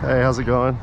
Hey, how's it going?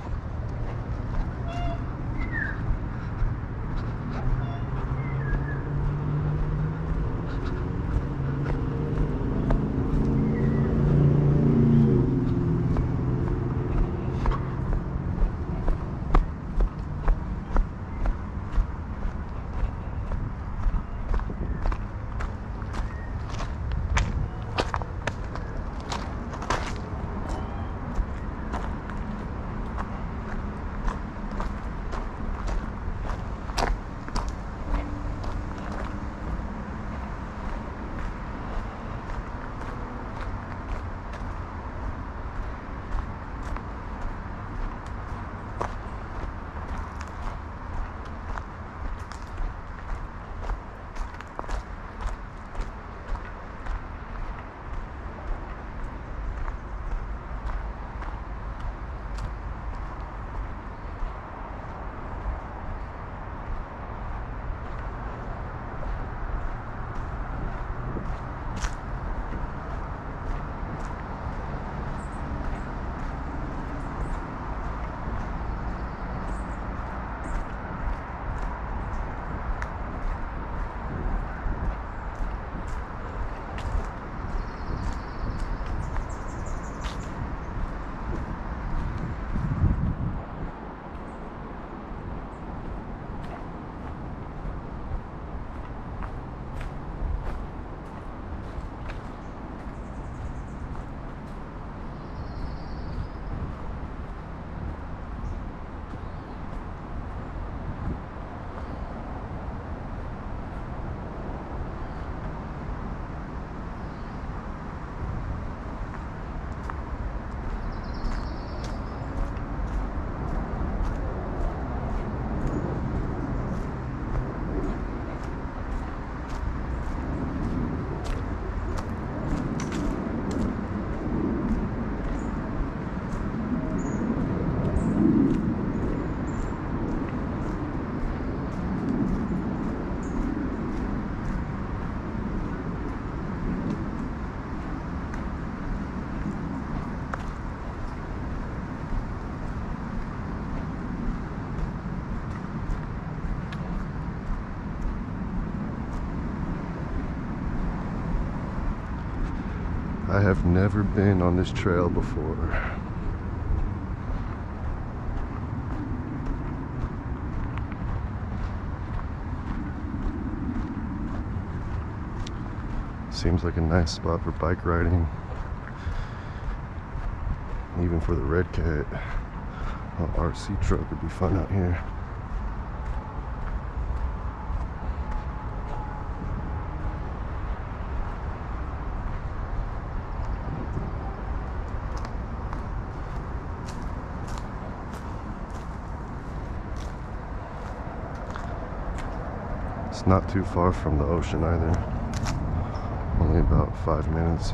Have never been on this trail before. Seems like a nice spot for bike riding. Even for the red cat. An RC truck would be fun out here. Not too far from the ocean either. Only about five minutes.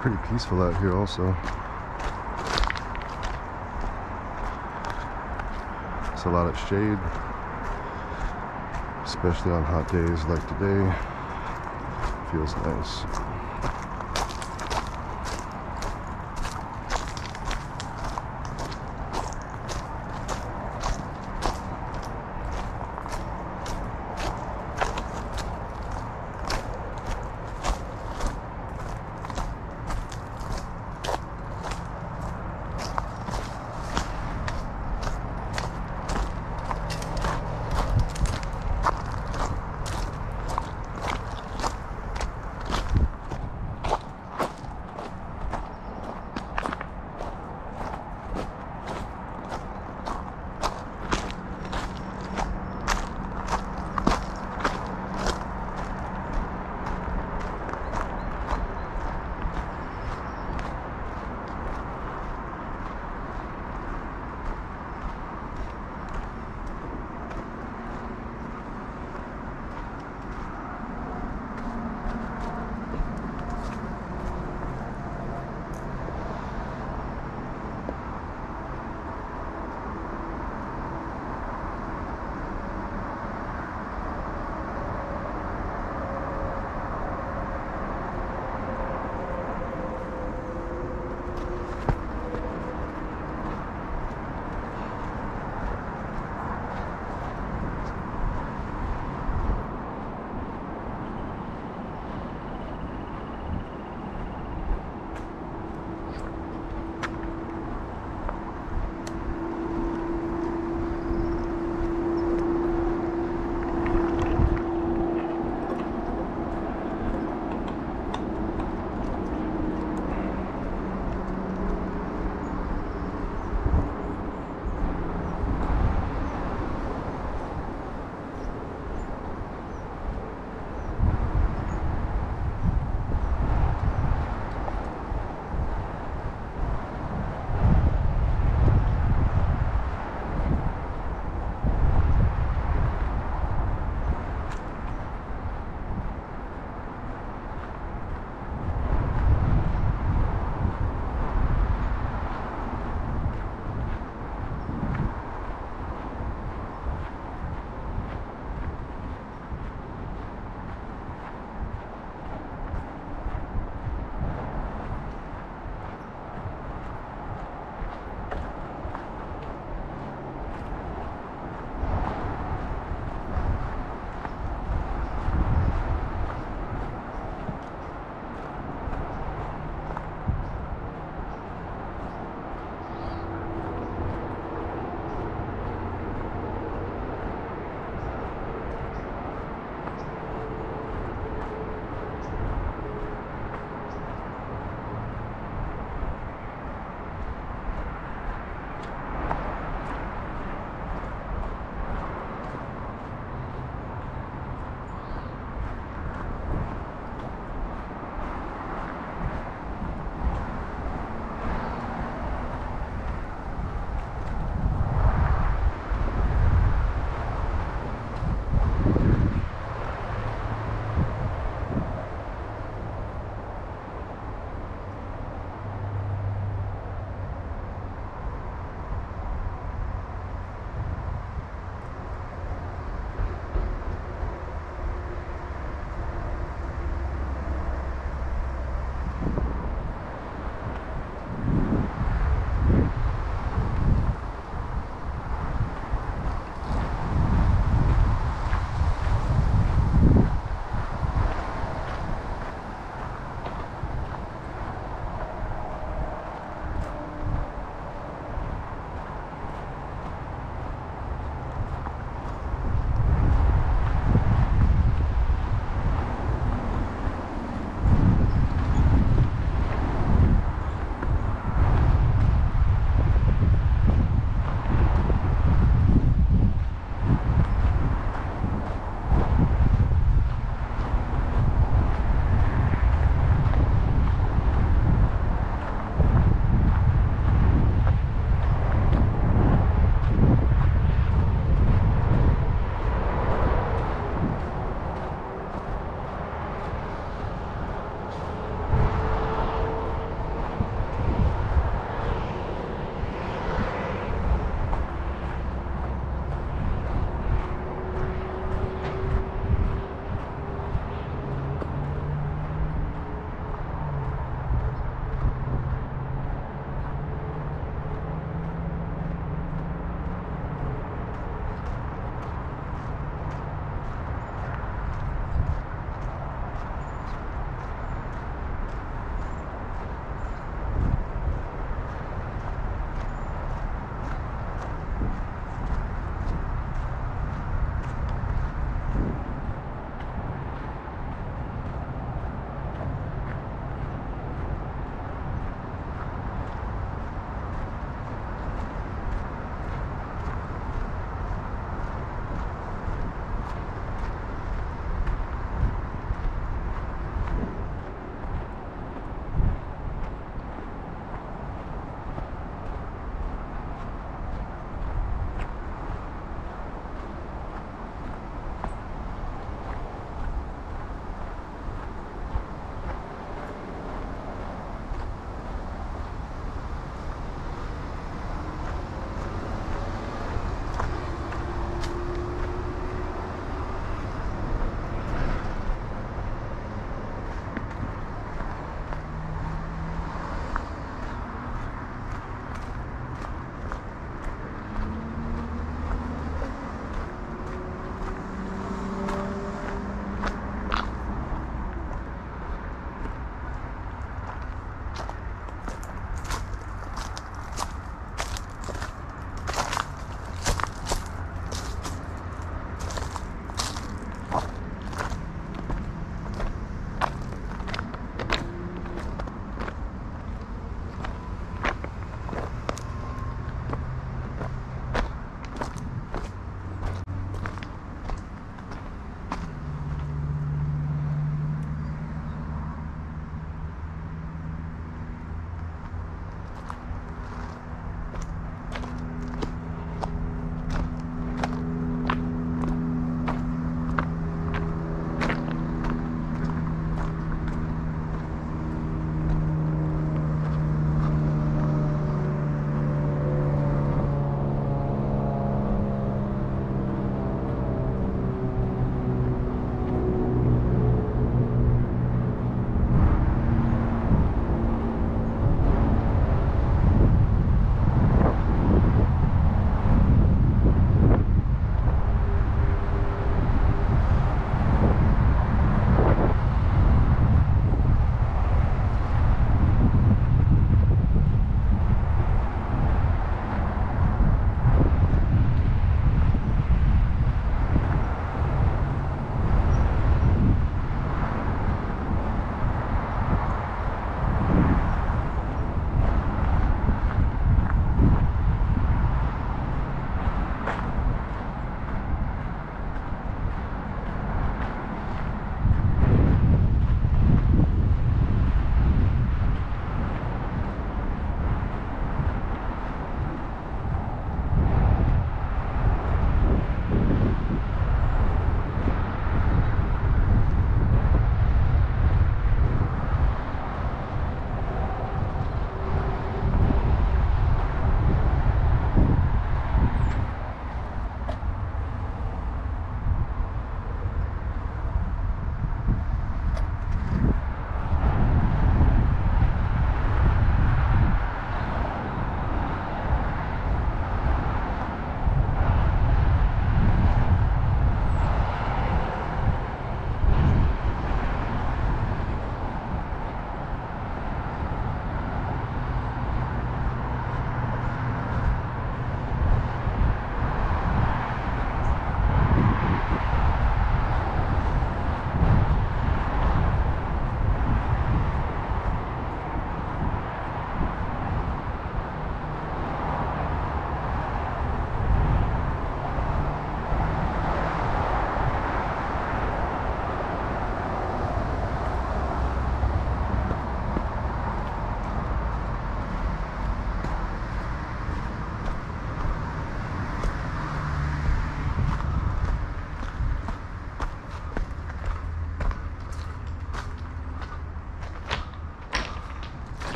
Pretty peaceful out here also. It's a lot of shade, especially on hot days like today. Feels nice.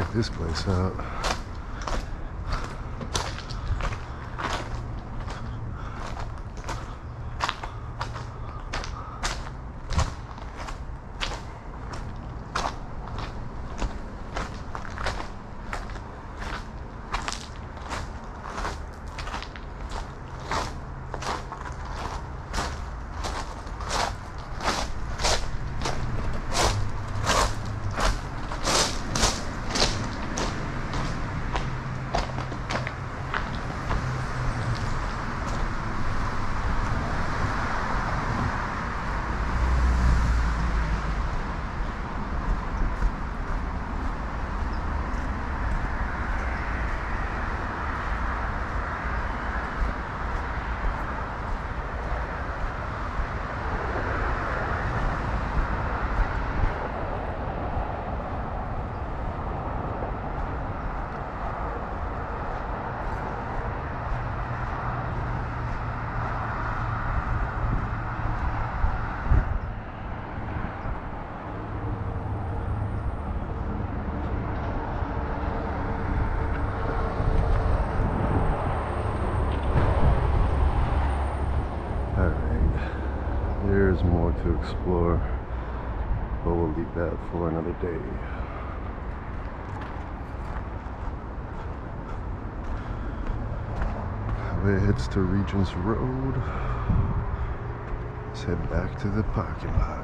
Check this place out. Explore, but we'll leave that for another day. Highway heads to Regents Road. Let's head back to the parking lot.